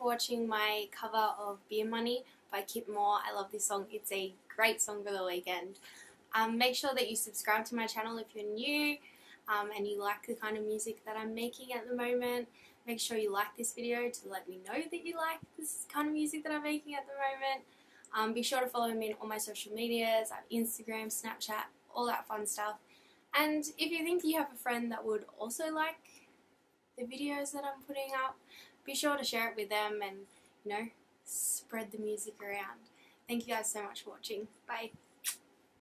for watching my cover of Beer Money by Kip Moore. I love this song. It's a great song for the weekend. Um, make sure that you subscribe to my channel if you're new um, and you like the kind of music that I'm making at the moment. Make sure you like this video to let me know that you like this kind of music that I'm making at the moment. Um, be sure to follow me on all my social medias. Instagram, Snapchat, all that fun stuff. And if you think you have a friend that would also like the videos that I'm putting up, be sure to share it with them and, you know, spread the music around. Thank you guys so much for watching. Bye.